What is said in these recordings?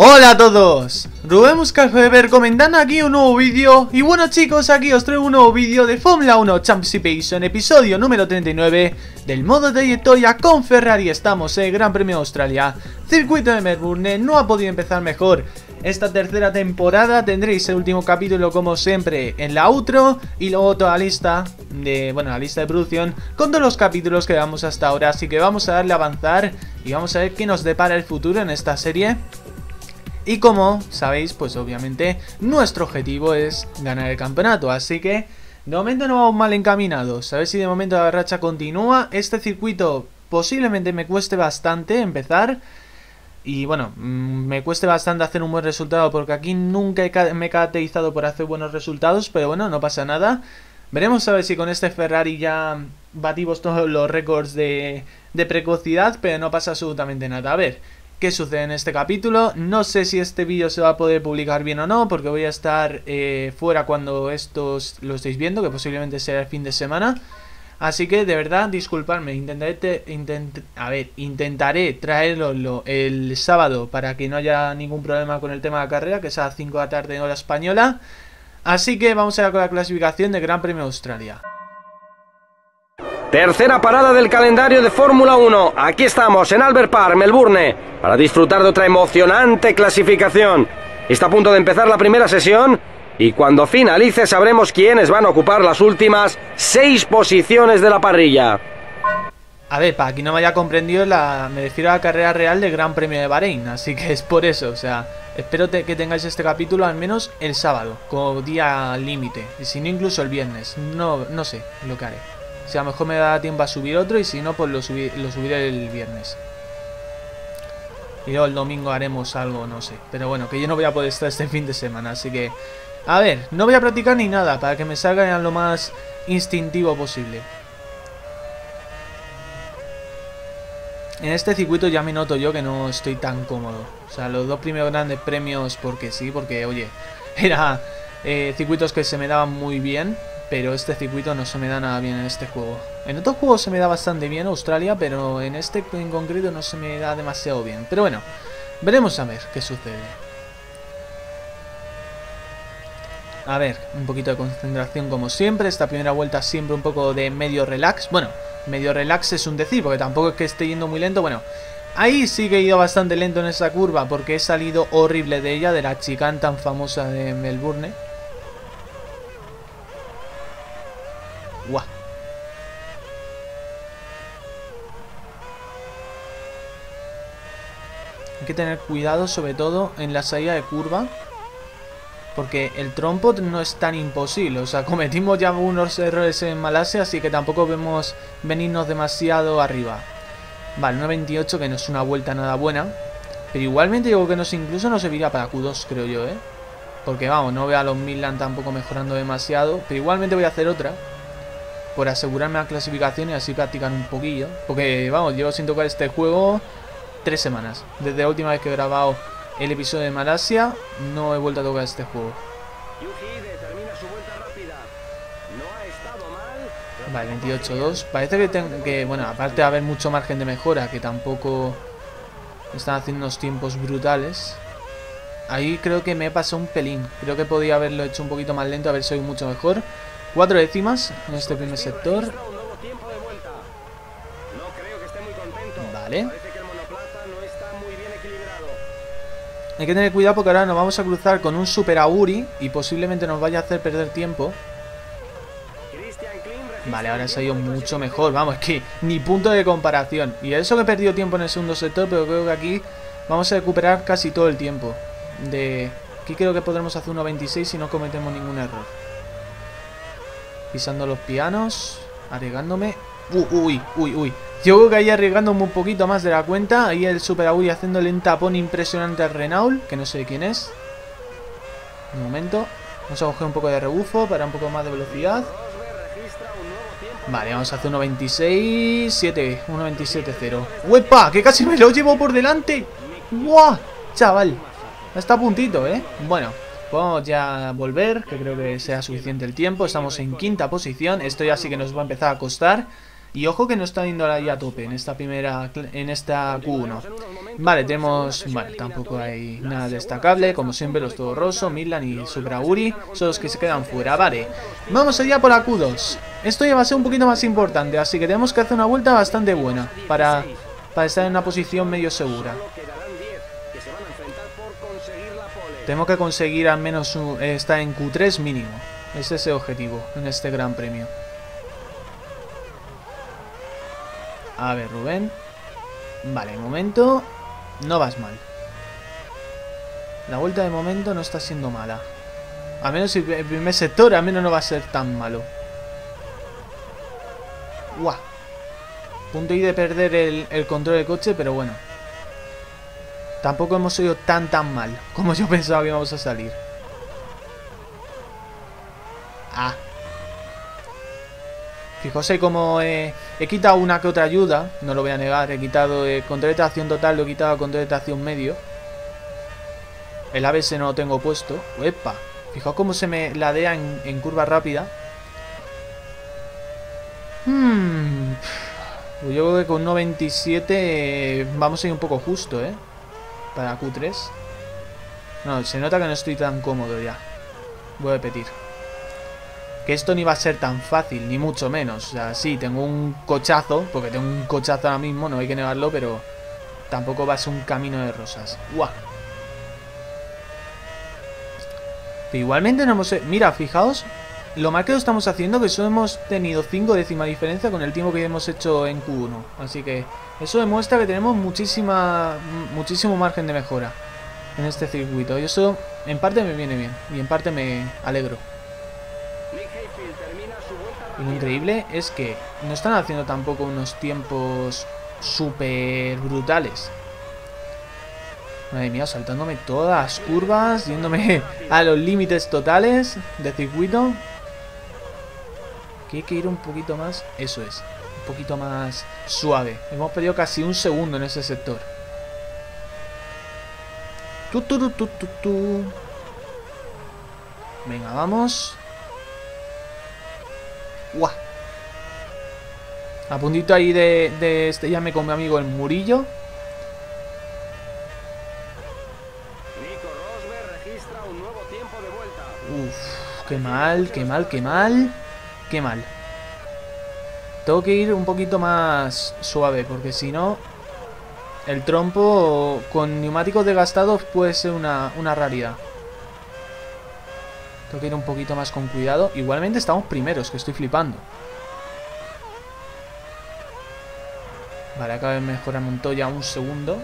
Hola a todos, Rubén Muscafer comentando aquí un nuevo vídeo. Y bueno chicos, aquí os traigo un nuevo vídeo de Fórmula 1 Championship Episodio número 39 del modo trayectoria con Ferrari. Estamos en Gran Premio de Australia. Circuito de Melbourne, no ha podido empezar mejor. Esta tercera temporada tendréis el último capítulo como siempre en la outro. Y luego toda la lista de, bueno, la lista de producción con todos los capítulos que damos hasta ahora, así que vamos a darle a avanzar y vamos a ver qué nos depara el futuro en esta serie. Y como sabéis, pues obviamente nuestro objetivo es ganar el campeonato, así que de momento no vamos mal encaminados. A ver si de momento la racha continúa. Este circuito posiblemente me cueste bastante empezar. Y bueno, mm, me cueste bastante hacer un buen resultado porque aquí nunca me he caracterizado por hacer buenos resultados, pero bueno, no pasa nada. Veremos a ver si con este Ferrari ya batimos todos los récords de precocidad, pero no pasa absolutamente nada. A ver, qué sucede en este capítulo. No sé si este vídeo se va a poder publicar bien o no, porque voy a estar eh, fuera cuando estos lo estéis viendo, que posiblemente sea el fin de semana. Así que de verdad, disculpadme, intentaré, a ver, intentaré traerlo el sábado para que no haya ningún problema con el tema de la carrera, que es a las 5 de la tarde en hora española. Así que vamos a ir con la clasificación de Gran Premio Australia. Tercera parada del calendario de Fórmula 1. Aquí estamos en Albert Park, Melbourne, para disfrutar de otra emocionante clasificación. Está a punto de empezar la primera sesión y cuando finalice sabremos quiénes van a ocupar las últimas seis posiciones de la parrilla. A ver, para que no me haya comprendido, la, me refiero a la carrera real del Gran Premio de Bahrein, así que es por eso, o sea, espero que tengáis este capítulo al menos el sábado, como día límite, y si no incluso el viernes, no, no sé lo que haré. Si a lo mejor me da tiempo a subir otro y si no, pues lo, lo subiré el viernes. Y luego el domingo haremos algo, no sé. Pero bueno, que yo no voy a poder estar este fin de semana, así que... A ver, no voy a practicar ni nada para que me salga lo más instintivo posible. En este circuito ya me noto yo que no estoy tan cómodo. O sea, los dos primeros grandes premios porque sí, porque oye, era eh, circuitos que se me daban muy bien. Pero este circuito no se me da nada bien en este juego. En otros juegos se me da bastante bien Australia, pero en este en concreto no se me da demasiado bien. Pero bueno, veremos a ver qué sucede. A ver, un poquito de concentración como siempre. Esta primera vuelta siempre un poco de medio relax. Bueno, medio relax es un decir, porque tampoco es que esté yendo muy lento. Bueno, ahí sí que he ido bastante lento en esa curva, porque he salido horrible de ella, de la chicane tan famosa de Melbourne. Hay que tener cuidado sobre todo en la salida de curva. Porque el trompo no es tan imposible. O sea, cometimos ya unos errores en Malasia, así que tampoco vemos venirnos demasiado arriba. Vale, 1.28 que no es una vuelta nada buena. Pero igualmente digo que nos incluso no serviría para Q2, creo yo, ¿eh? Porque vamos, no veo a los Milan tampoco mejorando demasiado. Pero igualmente voy a hacer otra por asegurarme la clasificación y así practicar un poquillo. Porque, vamos, llevo sin tocar este juego tres semanas. Desde la última vez que he grabado el episodio de Malasia, no he vuelto a tocar este juego. Vale, 28-2. Parece que, que, bueno, aparte de haber mucho margen de mejora, que tampoco están haciendo unos tiempos brutales. Ahí creo que me he pasado un pelín. Creo que podía haberlo hecho un poquito más lento, a ver si soy mucho mejor. Cuatro décimas en este primer sector. Vale. Hay que tener cuidado porque ahora nos vamos a cruzar con un Super Auri y posiblemente nos vaya a hacer perder tiempo. Vale, ahora se ha ido mucho mejor. Vamos, es que ni punto de comparación. Y eso que he perdido tiempo en el segundo sector, pero creo que aquí vamos a recuperar casi todo el tiempo. De... Aquí creo que podremos hacer 1.26 si no cometemos ningún error. Pisando los pianos. Arriesgándome. uy, uy, uy. Yo creo que ahí arriesgándome un poquito más de la cuenta. Ahí el Super Audi haciéndole un tapón impresionante al Renault. Que no sé quién es. Un momento. Vamos a coger un poco de rebufo para un poco más de velocidad. Vale, vamos a hacer 1.26... 7, 1.27.0. ¡Uepa! ¡Que casi me lo llevo por delante! ¡Guau! Chaval. Está a puntito, ¿eh? Bueno, Podemos ya volver, que creo que sea suficiente el tiempo. Estamos en quinta posición. Esto ya sí que nos va a empezar a costar. Y ojo que no está yendo ahí a tope en esta primera, en esta Q1. Vale, tenemos, vale, tampoco hay nada destacable, como siempre los todo rosso, Milan y Subrauri son los que se quedan fuera, vale. Vamos allá por la Q2. Esto ya va a ser un poquito más importante, así que tenemos que hacer una vuelta bastante buena para, para estar en una posición medio segura. Tenemos que conseguir al menos estar en Q3 mínimo. Ese es el objetivo en este gran premio. A ver, Rubén. Vale, de momento no vas mal. La vuelta de momento no está siendo mala. A menos el primer sector, al menos no va a ser tan malo. Guau. Punto y de perder el, el control del coche, pero bueno. Tampoco hemos ido tan tan mal como yo pensaba que íbamos a salir. Fijaos como he quitado una que otra ayuda, no lo voy a negar, he quitado eh, control de tracción total, lo he quitado control de tracción medio. El ABS no lo tengo puesto. ¡Epa! Fijaos cómo se me ladea en, curva rápida. Hmm. Pues yo creo que con 1.27 eh, vamos a ir un poco justo, ¿eh? Para Q3. No, se nota que no estoy tan cómodo ya. Voy a repetir que esto ni va a ser tan fácil, ni mucho menos. O sea, sí, tengo un cochazo, porque tengo un cochazo ahora mismo, no hay que negarlo, pero tampoco va a ser un camino de rosas. ¡Guau! igualmente no hemos... Mira, fijaos, lo mal que lo estamos haciendo, que solo hemos tenido 5 décimas diferencia con el tiempo que hemos hecho en Q1. Así que eso demuestra que tenemos muchísima, muchísimo margen de mejora en este circuito. Y eso en parte me viene bien, y en parte me alegro. Y lo increíble es que no están haciendo tampoco unos tiempos súper brutales. Madre mía, saltándome todas las curvas, yéndome a los límites totales de circuito. Que hay que ir un poquito más, eso es, un poquito más suave. Hemos perdido casi un segundo en ese sector. Tu, tu, tu, Venga, vamos. ¡Guau! A puntito ahí de, de este ya me con mi amigo el Murillo. Uf, qué mal, qué mal, qué mal. Qué mal. Tengo que ir un poquito más suave, porque si no... El trompo con neumáticos desgastados puede ser una, una raridad. Tengo que ir un poquito más con cuidado. Igualmente estamos primeros, que estoy flipando. Vale, acaba de mejorar Montoya un segundo.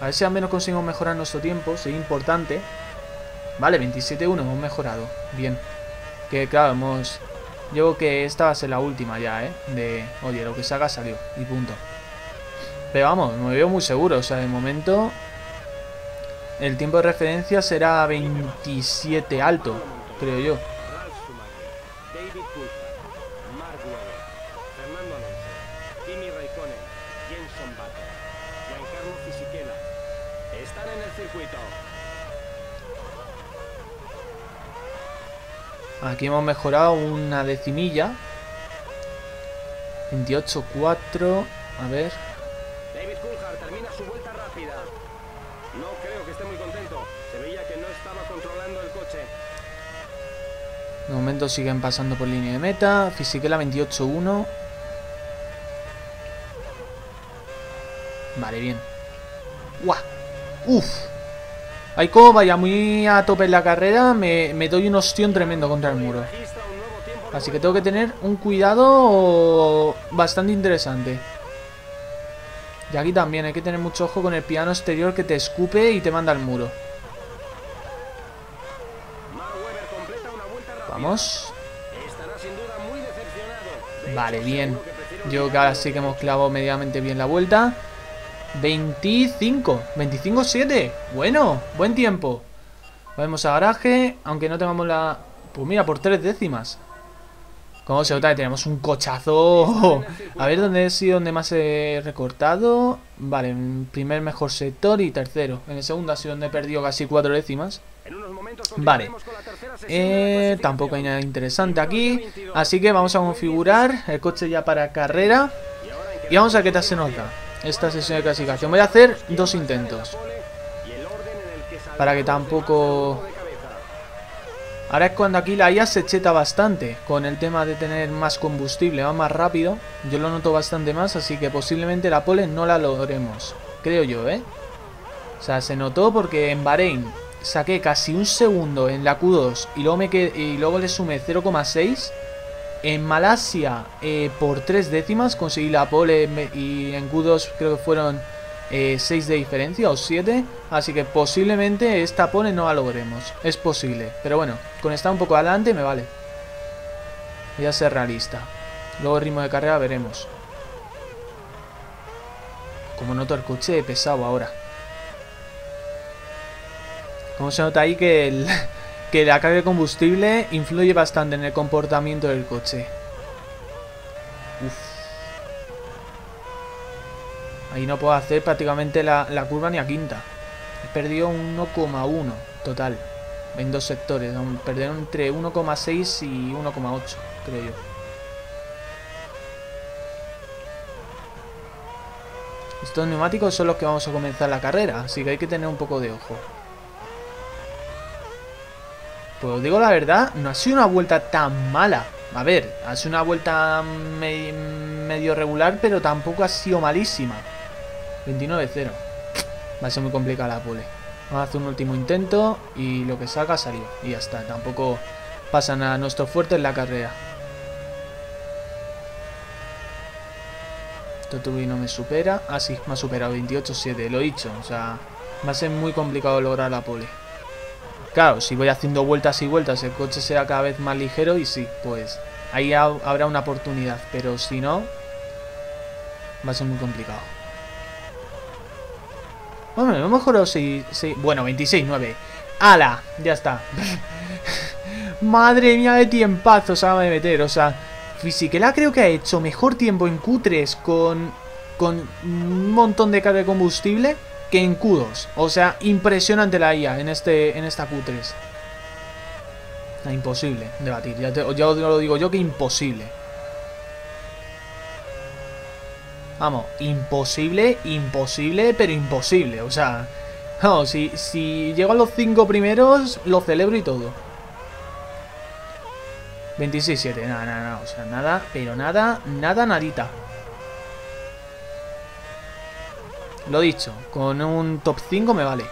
A ver si al menos conseguimos mejorar nuestro tiempo. Sería importante. Vale, 27-1 hemos mejorado. Bien. Que claro, hemos... Yo creo que esta va a ser la última ya, ¿eh? De, oye, lo que se haga salió. Y punto. Pero vamos, me veo muy seguro. O sea, de momento el tiempo de referencia será 27 alto, creo yo. Aquí hemos mejorado una decimilla. 28-4. A ver. David Coulthard termina su vuelta rápida. No creo que esté muy contento. Se veía que no estaba controlando el coche. De momento siguen pasando por línea de meta. Fisichella 28-1. Vale, bien. ¡Guau! ¡Uf! Como vaya muy a tope en la carrera, me, me doy un ostión tremendo contra el muro. Así que tengo que tener un cuidado bastante interesante. Y aquí también hay que tener mucho ojo con el piano exterior que te escupe y te manda al muro. Vamos. Vale, bien. Yo que ahora sí que hemos clavado medianamente bien la vuelta. 25. 25-7. Bueno, buen tiempo. Vamos a garaje, aunque no tengamos la... Pues mira, por tres décimas. Como se nota que tenemos un cochazo. A ver dónde es y dónde más he recortado. Vale, en primer mejor sector y tercero. En el segundo ha sido donde he perdido casi cuatro décimas. Vale. Eh, tampoco hay nada interesante aquí. Así que vamos a configurar el coche ya para carrera. Y vamos a ver qué tal se nota esta sesión de clasificación. Voy a hacer dos intentos. Para que tampoco... Ahora es cuando aquí la IA se cheta bastante con el tema de tener más combustible, va más rápido. Yo lo noto bastante más, así que posiblemente la pole no la logremos. Creo yo, ¿eh? O sea, se notó porque en Bahrein saqué casi un segundo en la Q2 y luego, me y luego le sumé 0,6. En Malasia, eh, por tres décimas, conseguí la pole y en Q2 creo que fueron 6 eh, de diferencia o 7. Así que posiblemente esta pole no la logremos. Es posible. Pero bueno, con estar un poco adelante me vale. Voy a ser realista. Luego el ritmo de carrera veremos. Como noto el coche pesado ahora. Como se nota ahí que, que la carga de combustible influye bastante en el comportamiento del coche. Ahí no puedo hacer prácticamente la, curva ni a quinta. He perdido 1,1 total. En dos sectores. Perdieron entre 1,6 y 1,8, creo yo. Estos neumáticos son los que vamos a comenzar la carrera, así que hay que tener un poco de ojo. Pues os digo la verdad, no ha sido una vuelta tan mala. A ver, ha sido una vuelta medio regular, pero tampoco ha sido malísima. 29-0. Va a ser muy complicada la pole. Vamos a hacer un último intento y lo que salga salió. Y ya está, tampoco pasa nada. Nuestro fuerte en la carrera. Totubi no me supera. Ah, sí, me ha superado 28-7, lo he dicho. O sea, va a ser muy complicado lograr la pole. Claro, si voy haciendo vueltas y vueltas, el coche será cada vez más ligero y sí, pues ahí habrá una oportunidad. Pero si no, va a ser muy complicado. Bueno, a lo mejor si, si... Bueno, 26-9. ¡Hala! Ya está. Madre mía de tiempazo se va a meter. O sea, Fisiquela creo que ha hecho mejor tiempo en Q3 con, con un montón de carga de combustible que en Q2. O sea, impresionante la IA en, este, en esta Q3. Ah, imposible debatir. Ya, ya lo digo yo que imposible. Vamos, imposible, imposible, pero imposible. O sea, no, si, si llego a los cinco primeros, lo celebro y todo. 26-7, nada, nada, nada, o sea, nada, pero nada, nada, nadita. Lo dicho, con un top 5 me vale.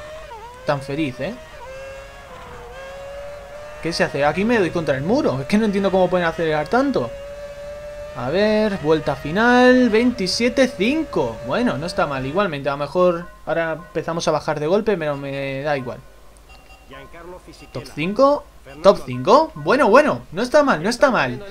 Tan feliz, ¿eh? ¿Qué se hace? Aquí me doy contra el muro. Es que no entiendo cómo pueden acelerar tanto. A ver, vuelta final, 27-5. Bueno, no está mal. Igualmente, a lo mejor ahora empezamos a bajar de golpe, pero me da igual. Top 5, Top 5. Bueno, bueno, no está mal, no está mal.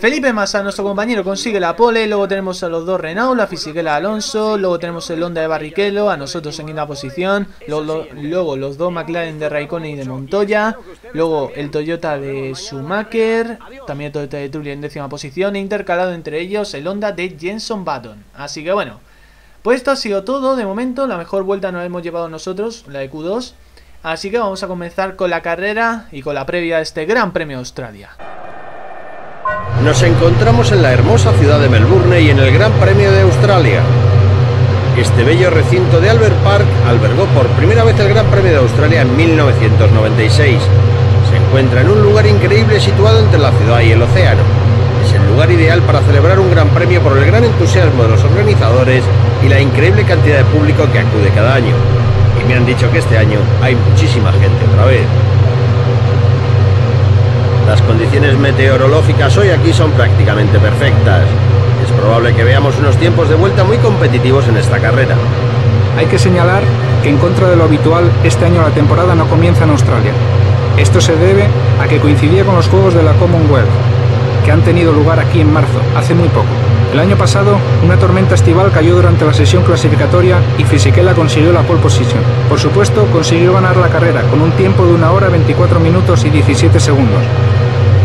Felipe Massa, nuestro compañero, consigue la pole. Luego tenemos a los dos Renault, la Fisichella Alonso. Luego tenemos el Honda de Barrichello, a nosotros en quinta posición. Luego, los dos McLaren de Raikkonen y de Montoya. Luego el Toyota de Schumacher. También el Toyota de Trulli en décima posición. E intercalado entre ellos el Honda de Jenson Button. Así que bueno, pues esto ha sido todo de momento. La mejor vuelta nos hemos llevado nosotros, la de Q2. Así que vamos a comenzar con la carrera y con la previa de este Gran Premio Australia. Nos encontramos en la hermosa ciudad de Melbourne y en el Gran Premio de Australia. Este bello recinto de Albert Park albergó por primera vez el Gran Premio de Australia en 1996. Se encuentra en un lugar increíble situado entre la ciudad y el océano. Es el lugar ideal para celebrar un gran premio por el gran entusiasmo de los organizadores y la increíble cantidad de público que acude cada año y me han dicho que este año hay muchísima gente otra vez. Las condiciones meteorológicas hoy aquí son prácticamente perfectas. Es probable que veamos unos tiempos de vuelta muy competitivos en esta carrera. Hay que señalar que en contra de lo habitual, este año la temporada no comienza en Australia. Esto se debe a que coincidía con los Juegos de la Commonwealth, que han tenido lugar aquí en marzo, hace muy poco. El año pasado, una tormenta estival cayó durante la sesión clasificatoria y Fisichella consiguió la pole position. Por supuesto, consiguió ganar la carrera con un tiempo de 1 hora 24 minutos y 17 segundos.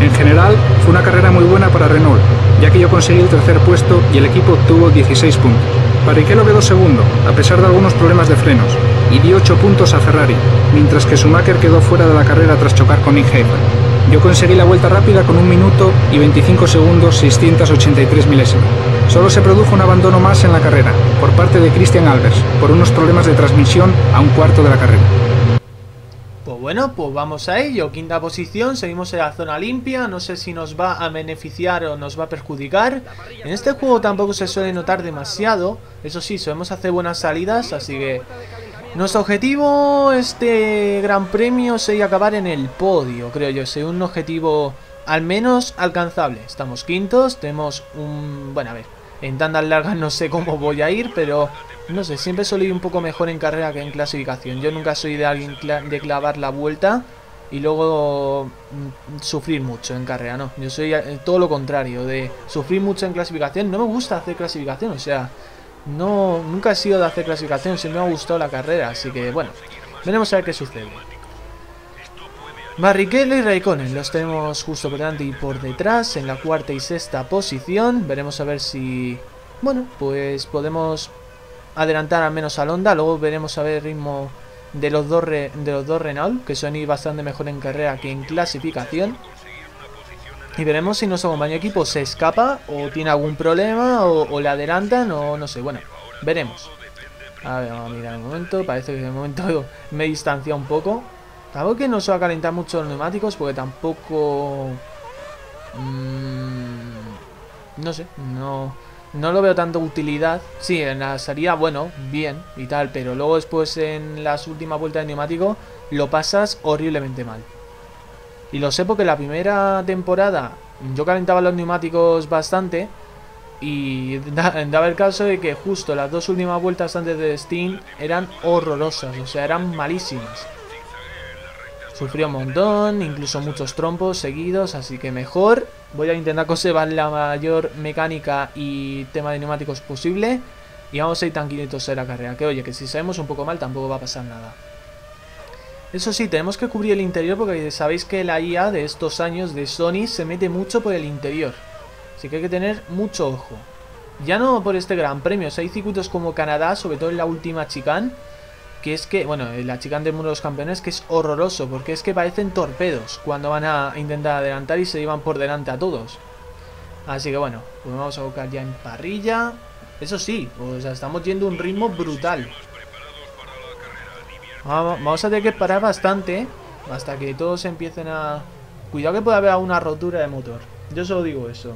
En general, fue una carrera muy buena para Renault, ya que yo conseguí el tercer puesto y el equipo obtuvo 16 puntos. Barrichello quedó segundo, a pesar de algunos problemas de frenos, y dio 8 puntos a Ferrari, mientras que Schumacher quedó fuera de la carrera tras chocar con Nick. Yo conseguí la vuelta rápida con 1 minuto y 25 segundos 683 milésimas. Solo se produjo un abandono más en la carrera, por parte de Christian Albers, por unos problemas de transmisión a un cuarto de la carrera. Bueno, pues vamos a ello. Quinta posición, seguimos en la zona limpia. No sé si nos va a beneficiar o nos va a perjudicar. En este juego tampoco se suele notar demasiado. Eso sí, solemos hacer buenas salidas, así que nuestro objetivo este gran premio sería acabar en el podio, creo yo. Sería un objetivo al menos alcanzable. Estamos quintos, tenemos un... Bueno, a ver, en tandas largas no sé cómo voy a ir, pero... No sé, siempre suelo ir un poco mejor en carrera que en clasificación. Yo nunca soy de alguien de clavar la vuelta y luego mm, sufrir mucho en carrera, no. Yo soy eh, todo lo contrario, de sufrir mucho en clasificación. No me gusta hacer clasificación, o sea, no, nunca he sido de hacer clasificación, siempre me ha gustado la carrera, así que bueno, veremos a ver qué sucede. Barrichello y Raikkonen los tenemos justo por delante y por detrás, en la cuarta y sexta posición. Veremos a ver si, bueno, pues podemos adelantar al menos a Honda. Luego veremos a ver el ritmo de los dos, de los dos Renault, que suelen ir bastante mejor en carrera que en clasificación. Y veremos si nuestro compañero equipo se escapa o tiene algún problema o, le adelantan o no sé. Bueno, veremos. A ver, vamos a mirar un momento. Parece que de momento me he distanciado un poco. Algo que no se va a calentar mucho los neumáticos porque tampoco... Mmm, no sé, no, no lo veo tanto utilidad. Sí, en la salida, bueno, bien y tal, pero luego después en las últimas vueltas de neumático lo pasas horriblemente mal. Y lo sé porque la primera temporada yo calentaba los neumáticos bastante y daba el caso de que justo las dos últimas vueltas antes de Steam eran horrorosas, o sea, eran malísimas. Sufrió un montón, incluso muchos trompos seguidos, así que mejor. Voy a intentar conservar la mayor mecánica y tema de neumáticos posible. Y vamos a ir tranquilitos en la carrera, que oye, que si sabemos un poco mal tampoco va a pasar nada. Eso sí, tenemos que cubrir el interior porque sabéis que la IA de estos años de Sony se mete mucho por el interior. Así que hay que tener mucho ojo. Ya no por este gran premio, hay circuitos como Canadá, sobre todo en la última chicane, que es que, bueno, la chicane del muro de los campeones, que es horroroso, porque es que parecen torpedos cuando van a intentar adelantar y se llevan por delante a todos. Así que bueno, pues vamos a buscar ya en parrilla. Eso sí, o sea, estamos yendo a un ritmo brutal. Vamos a tener que parar bastante hasta que todos empiecen a... Cuidado que puede haber una rotura de motor. Yo solo digo eso.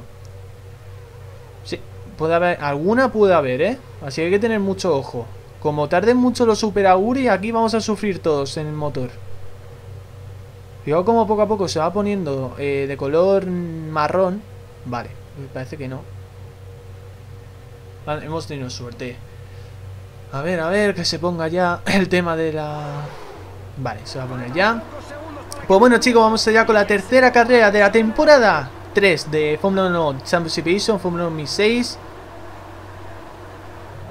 Sí, puede haber... Alguna puede haber, ¿eh? Así que hay que tener mucho ojo. Como tarden mucho los Super Aguri, aquí vamos a sufrir todos en el motor. Fijaos como poco a poco se va poniendo eh, de color marrón. Vale, me parece que no. Vale, hemos tenido suerte. A ver, a ver, que se ponga ya el tema de la... Vale, se va a poner ya. Pues bueno chicos, vamos allá con la tercera carrera de la temporada 3 de Fórmula 1 Championship Edition, Fórmula 1 2006.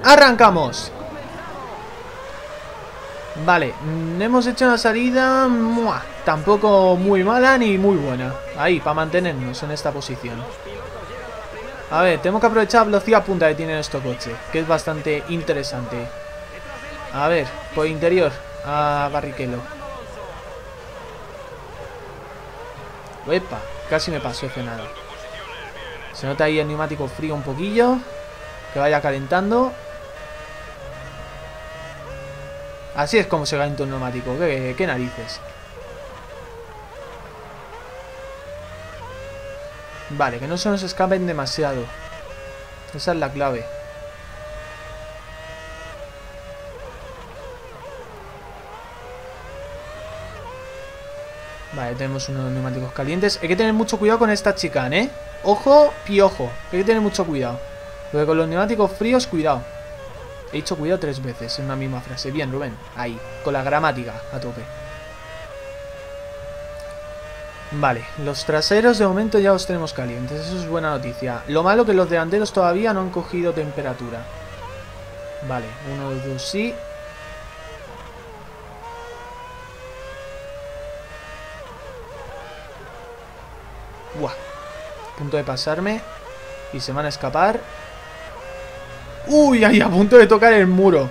¡Arrancamos! Vale, mm, hemos hecho una salida tampoco muy mala ni muy buena. Ahí, para mantenernos en esta posición. A ver, tenemos que aprovechar la velocidad punta que tiene nuestro coche, que es bastante interesante. A ver, por interior, a Barrichello. Epa, casi me pasó ese nada. Se nota ahí el neumático frío un poquillo. Que vaya calentando. Así es como se calienta un neumático. ¿Qué, narices? Vale, que no se nos escapen demasiado. Esa es la clave. Vale, tenemos unos neumáticos calientes. Hay que tener mucho cuidado con esta chicane, ¿eh? Ojo, piojo. Hay que tener mucho cuidado. Porque con los neumáticos fríos, cuidado. He dicho cuidado tres veces en una misma frase. Bien, Rubén. Ahí. Con la gramática a tope. Vale, los traseros de momento ya los tenemos calientes, eso es buena noticia. Lo malo que los delanteros todavía no han cogido temperatura. Vale, uno, dos, sí. Buah. Punto de pasarme. Y se van a escapar. Uy, ahí a punto de tocar el muro.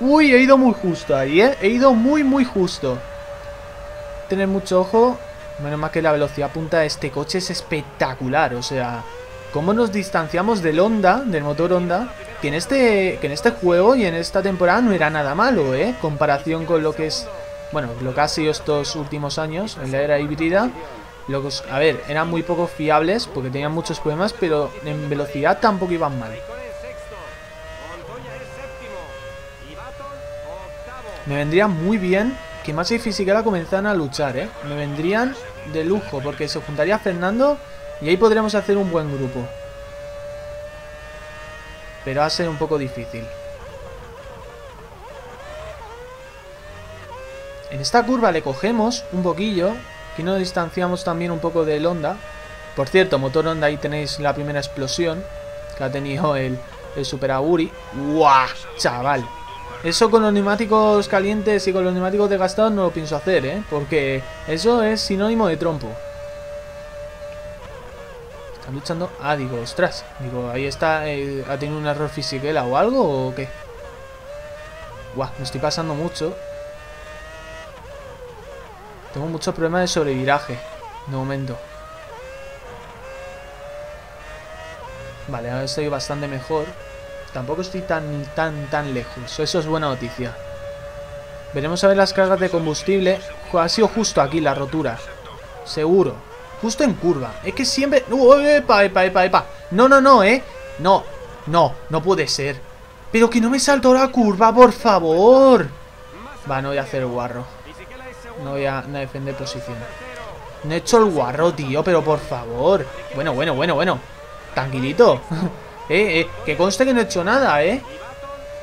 Uy, he ido muy justo ahí, ¿eh? He ido muy, muy justo. Tener mucho ojo. Menos mal que la velocidad punta de este coche es espectacular. O sea, cómo nos distanciamos del Honda, del motor Honda. Que en, este, que en este juego y en esta temporada no era nada malo, ¿eh? Comparación con lo que es... Bueno, lo que ha sido estos últimos años, en la era híbrida. Los, a ver, eran muy poco fiables porque tenían muchos problemas, pero en velocidad tampoco iban mal. Me vendría muy bien que Massa y Fisichella comenzaran a luchar, ¿eh? Me vendrían de lujo porque se juntaría Fernando y ahí podríamos hacer un buen grupo. Pero va a ser un poco difícil. En esta curva le cogemos un poquillo Aquí nos distanciamos también un poco del Honda. Por cierto, motor Honda, ahí tenéis la primera explosión que ha tenido el, Super Aguri. ¡Guau! Chaval. Eso con los neumáticos calientes y con los neumáticos desgastados no lo pienso hacer, ¿eh? Porque eso es sinónimo de trompo. Están luchando... Ah, digo, ostras. Digo, ahí está... Eh, ¿Ha tenido un error fisiquela o algo o qué? Guau, me estoy pasando mucho. Tengo muchos problemas de sobreviraje. De momento. Vale, ahora estoy bastante mejor. Tampoco estoy tan, tan, tan lejos. Eso es buena noticia. Veremos a ver las cargas de combustible. Ha sido justo aquí la rotura. Seguro. Justo en curva. Es que siempre... ¡Uh, epa, epa, epa, epa! No, no, no, ¿eh? No, no, no puede ser. Pero que no me salto la curva, por favor. Va, no voy a hacer guarro. No voy a, defender posición. No he hecho el guarro, tío, pero por favor. Bueno, bueno, bueno, bueno. Tranquilito. eh, eh, que conste que no he hecho nada, ¿eh?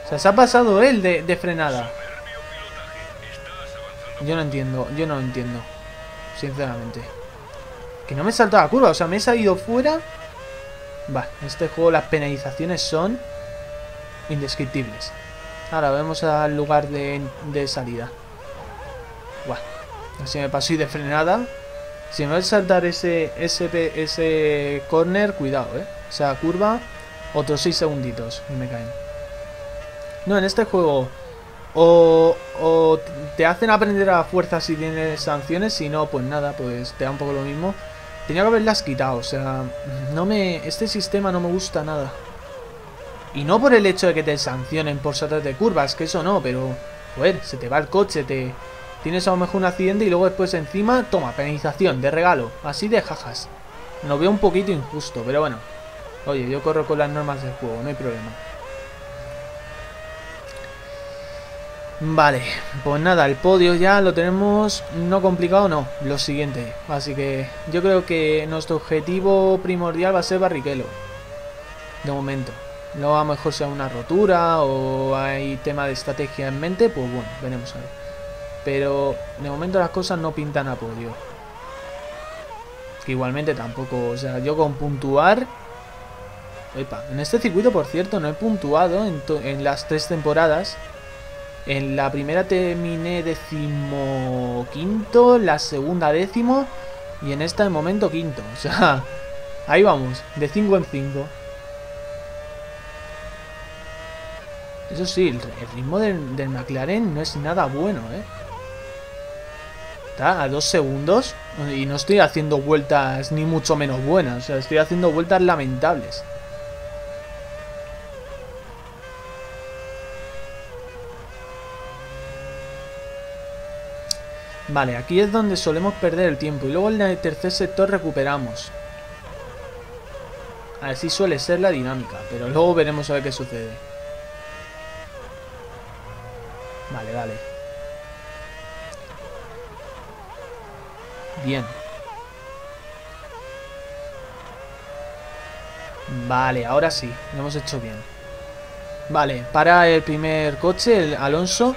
O sea, se ha pasado él de, frenada. Yo no entiendo, yo no entiendo. Sinceramente. Que no me he saltado la curva, o sea, me he salido fuera. Va, en este juego las penalizaciones son indescriptibles. Ahora vamos al lugar de, de salida. Buah. Si me paso y de frenada. Si me voy a saltar ese, ese, ese corner, cuidado, ¿eh? O sea, curva, otros 6 segunditos y me caen. No, en este juego o, o, te hacen aprender a fuerza si tienes sanciones, si no, pues nada, pues te da un poco lo mismo. Tenía que haberlas quitado, o sea, no me, este sistema no me gusta nada. Y no por el hecho de que te sancionen por saltar de curvas, que eso no, pero, joder, se te va el coche, te, Tienes a lo mejor un accidente y luego después encima, toma, penalización, de regalo. Así de jajas. Lo veo un poquito injusto, pero bueno. Oye, yo corro con las normas del juego, no hay problema. Vale, pues nada, el podio ya lo tenemos no complicado, no, lo siguiente. Así que yo creo que nuestro objetivo primordial va a ser Barrichello. De momento. Luego a lo mejor sea una rotura o hay tema de estrategia en mente, pues bueno, veremos a ver. Pero de momento las cosas no pintan a podio. Igualmente tampoco, o sea, yo con puntuar... Epa, en este circuito, por cierto, no he puntuado en, las tres temporadas. En la primera terminé decimoquinto, la segunda décimo y en esta de momento quinto. O sea, ahí vamos, de 5 en 5. Eso sí, el, ritmo del, del McLaren no es nada bueno, ¿eh? a dos segundos y no estoy haciendo vueltas ni mucho menos buenas, o sea, estoy haciendo vueltas lamentables. Vale, aquí es donde solemos perder el tiempo y luego en el tercer sector recuperamos. Así suele ser la dinámica, pero luego veremos a ver qué sucede. Vale, vale. Bien. Vale, ahora sí, lo hemos hecho bien. Vale, para el primer coche, el Alonso.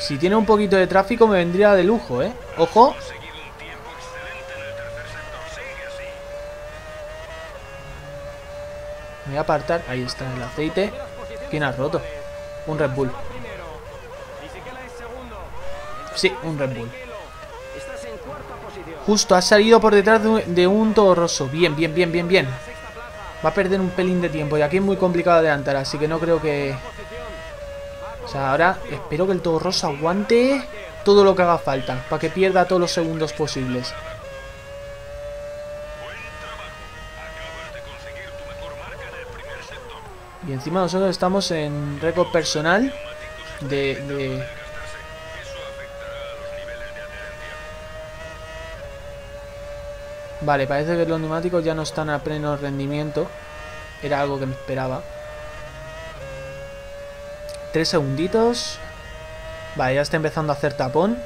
Si tiene un poquito de tráfico me vendría de lujo, ¿eh? Ojo. Me voy a apartar. Ahí está el aceite. ¿Quién ha roto? Un Red Bull. Sí, un Red Bull. Justo, ha salido por detrás de un, todo roso. Bien, bien, bien, bien, bien. Va a perder un pelín de tiempo y aquí es muy complicado adelantar, así que no creo que... O sea, ahora espero que el todo roso aguante todo lo que haga falta para que pierda todos los segundos posibles. Y encima nosotros estamos en récord personal de... Vale, parece que los neumáticos ya no están a pleno rendimiento. Era algo que me esperaba. Tres segunditos. Vale, ya está empezando a hacer tapón.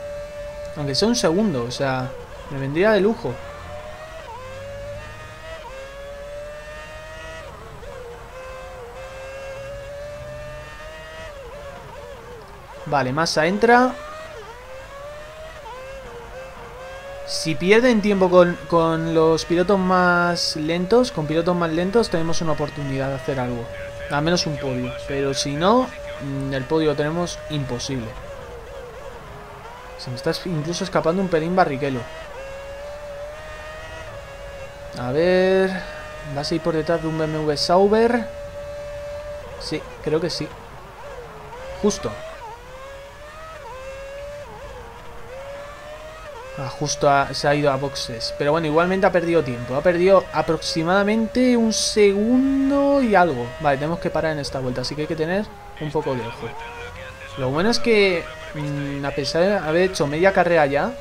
Aunque sea un segundo, o sea, me vendría de lujo. Vale, Massa entra. Si pierden tiempo con, con, los pilotos más lentos, con pilotos más lentos, tenemos una oportunidad de hacer algo. Al menos un podio. Pero si no, el podio lo tenemos imposible. Se me está incluso escapando un pelín barriquelo. A ver... ¿Vas a ir por detrás de un BMW Sauber? Sí, creo que sí. Justo. Ah, justo se ha ido a boxes. Pero bueno, igualmente ha perdido tiempo. Ha perdido aproximadamente un segundo y algo. Vale, tenemos que parar en esta vuelta. Así que hay que tener un poco de ojo. Lo bueno es que, mmm, a pesar de haber hecho media carrera ya,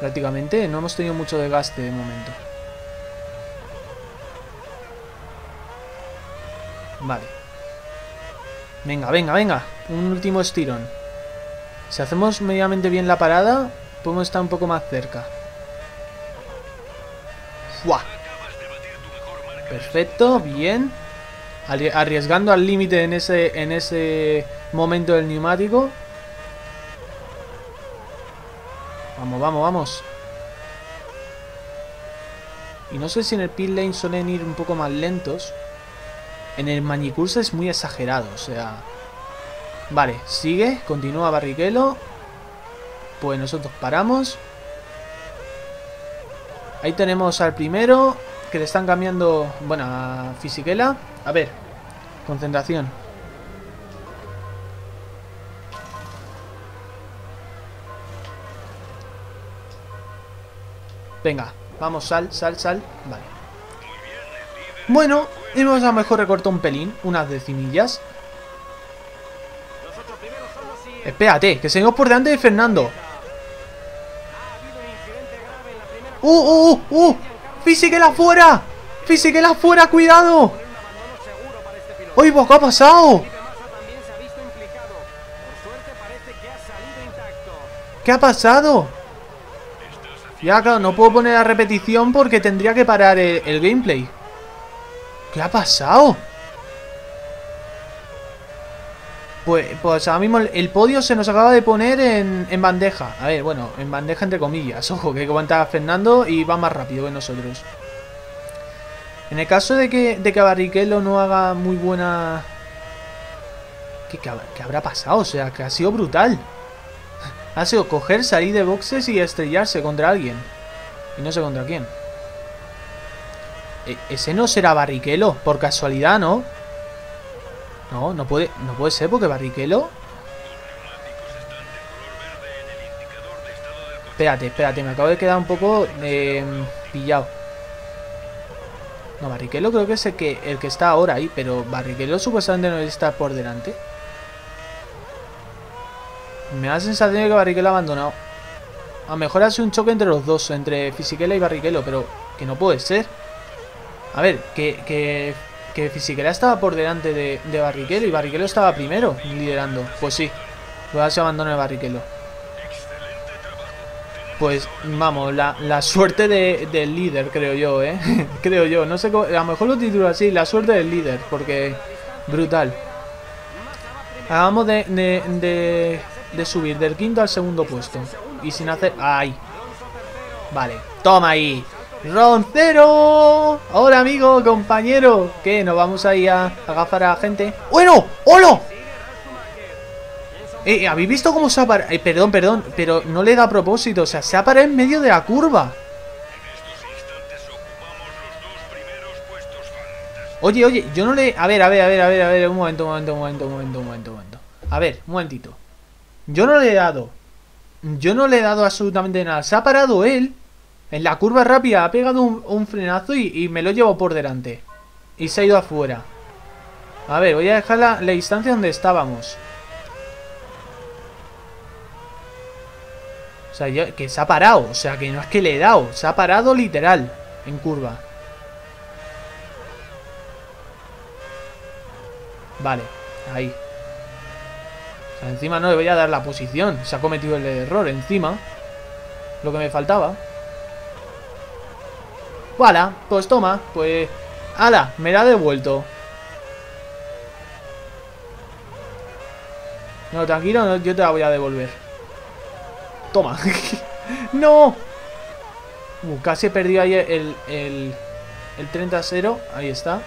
prácticamente, no hemos tenido mucho desgaste de momento. Vale. Venga, venga, venga. Un último estirón. Si hacemos medianamente bien la parada, podemos estar un poco más cerca. ¡Fua! Perfecto, bien. Arriesgando al límite en ese, en ese momento del neumático. Vamos, vamos, vamos. Y no sé si en el pit lane suelen ir un poco más lentos. En el Manicursa es muy exagerado, o sea... Vale, sigue, continúa Barrichello. Pues nosotros paramos. Ahí tenemos al primero, que le están cambiando, bueno, a Fisichella. A ver, concentración. Venga, vamos, sal, sal, sal. Vale. Bueno, hemos a lo mejor recortado un pelín, unas decimillas. Espérate, que seguimos por delante de Fernando. ¡Uh, uh, uh! uh! ¡Fisiquela fuera! ¡Fisiquela fuera! ¡Cuidado! ¡Uy, qué ha pasado! ¿Qué ha pasado? Ya, claro, no puedo poner la repetición porque tendría que parar el, el gameplay. ¿Qué ha pasado? Pues, pues ahora mismo el podio se nos acaba de poner en, en, bandeja. A ver, bueno, en bandeja entre comillas. Ojo, que aguanta Fernando y va más rápido que nosotros. En el caso de que, de que Barrichello no haga muy buena... ¿Qué, qué, habrá pasado? O sea, que ha sido brutal. Ha sido coger, salir de boxes y estrellarse contra alguien. Y no sé contra quién. E ese no será Barrichello, por casualidad, ¿no? No, no puede, no puede ser porque Barrichello... Espérate, espérate, me acabo de quedar un poco eh, pillado. No, Barrichello creo que es el que, el que está ahora ahí, pero Barrichello supuestamente no está por delante. Me da la sensación de que Barrichello ha abandonado. A lo mejor hace un choque entre los dos, entre Fisichella y Barrichello, pero que no puede ser. A ver, que, que, que estaba por delante de, de Barrichello y Barrichello estaba primero, liderando. Pues sí, pues se abandona el Barrichello. Pues vamos, la, la suerte de, del líder, creo yo, ¿eh? creo yo, no sé cómo, a lo mejor lo titulo así, la suerte del líder, porque brutal. Hagamos de, de, de, subir del quinto al segundo puesto. Y sin hacer... ¡Ay! Vale, toma ahí. ¡Roncero! Hola amigo, compañero. ¿Qué? ¿Nos vamos ahí a agafar a gente? ¡Bueno! ¡Holo! Eh, eh, ¿Habéis visto cómo se ha parado? Eh, perdón, perdón, pero no le da a propósito. O sea, se ha parado en medio de la curva. Oye, oye, yo no le... A ver, a ver, a ver, a ver, a ver, un momento, un momento, un momento, un momento, un momento, un momento. A ver, un momentito. Yo no le he dado. Yo no le he dado absolutamente nada. Se ha parado él. En la curva rápida ha pegado un, frenazo y, me lo llevo por delante. Y se ha ido afuera. A ver, voy a dejar la, la distancia donde estábamos. Sea, que se ha parado. O sea, que no es que le he dado. Se ha parado literal. En curva. Vale, ahí. O sea, encima no le voy a dar la posición. Se ha cometido el error encima. Lo que me faltaba. Voilà, pues toma. Pues... ¡Hala! Me la ha devuelto. No, tranquilo, yo te la voy a devolver. Toma. ¡No! Uh, casi he perdido ahí el, el, el 30-0. Ahí está.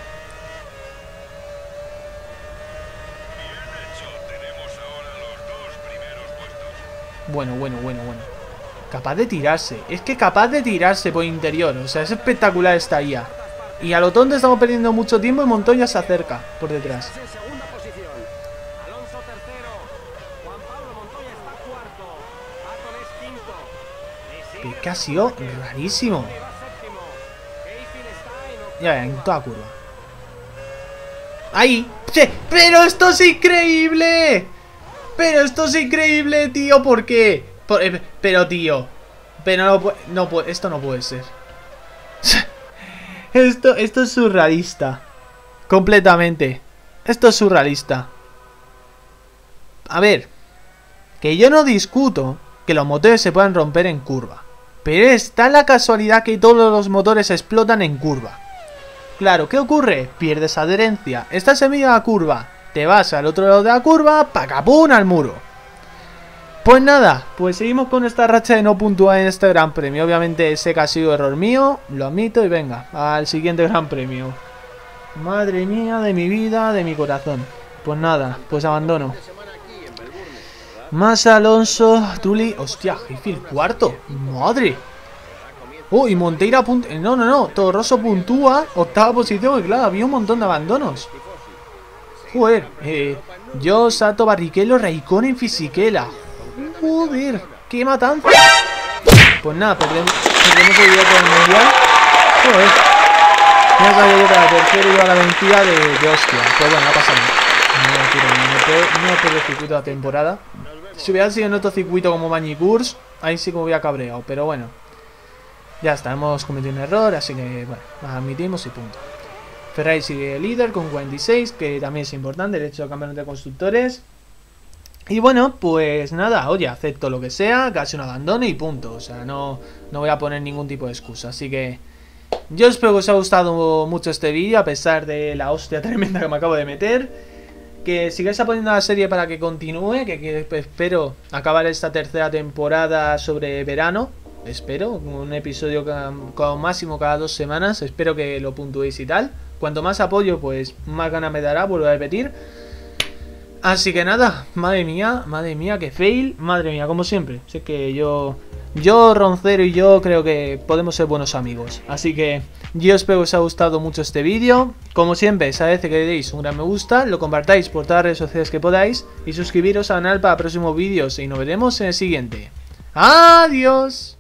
Bueno, bueno, bueno, bueno. Capaz de tirarse. Es que capaz de tirarse por interior. O sea, es espectacular esta IA. Y a lo tonto estamos perdiendo mucho tiempo y Montoya se acerca por detrás. Que ha sido rarísimo. Ya, en toda curva. ¡Ahí! ¡Sí! ¡Pero esto es increíble! Pero esto es increíble, tío, ¿por qué? Eh, pero, tío, pero no, no, esto no puede ser. esto, esto es surrealista. Completamente. Esto es surrealista. A ver, que yo no discuto que los motores se puedan romper en curva. Pero está la casualidad que todos los motores explotan en curva. Claro, ¿qué ocurre? Pierdes adherencia. Estás en medio de la curva te vas al otro lado de la curva, pacapún al muro. Pues nada, pues seguimos con esta racha de no puntuar en este gran premio. Obviamente ese que ha sido error mío, lo admito y venga, al siguiente gran premio. Madre mía de mi vida, de mi corazón. Pues nada, pues abandono. Más Alonso, Tuli, hostia, el cuarto, madre. Oh, y Monteira No, no, no, Torroso puntúa, octava posición, y claro, había un montón de abandonos. Joder, eh, yo, Sato, Barrichello, Raikkonen, Fisichella. Joder, qué matanza. Pues nada, perdemos, perdemos el día con el mundial. Joder. Sabía yo que la tercera iba a la vencida de, de hostia. Pues bueno, no pasa nada. No quiero no circuito de la temporada. Si hubiera sido en otro circuito como Magnicurs, ahí sí que me hubiera cabreado. Pero bueno, ya está, hemos cometido un error, así que bueno, admitimos y punto. Ferrari sigue líder con 46, que también es importante, el hecho de campeonato de constructores. Y bueno, pues nada, oye, acepto lo que sea, casi un abandono y punto. O sea, no, no voy a poner ningún tipo de excusa. Así que yo espero que os haya gustado mucho este vídeo, a pesar de la hostia tremenda que me acabo de meter. Que sigáis apoyando la serie para que continúe, que, espero acabar esta tercera temporada sobre verano. Espero, un episodio como máximo cada dos semanas, espero que lo puntuéis y tal. Cuanto más apoyo, pues más ganas me dará, vuelvo a repetir. Así que nada, madre mía, madre mía, que fail, madre mía, como siempre. Sé que yo, yo, Roncero y yo creo que podemos ser buenos amigos. Así que yo espero que os haya gustado mucho este vídeo. Como siempre, sabéis que le deis un gran me gusta, lo compartáis por todas las redes sociales que podáis y suscribiros al canal para próximos vídeos y nos veremos en el siguiente. ¡Adiós!